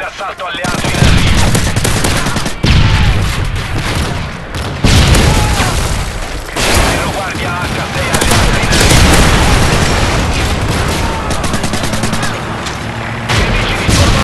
de assalto oleado.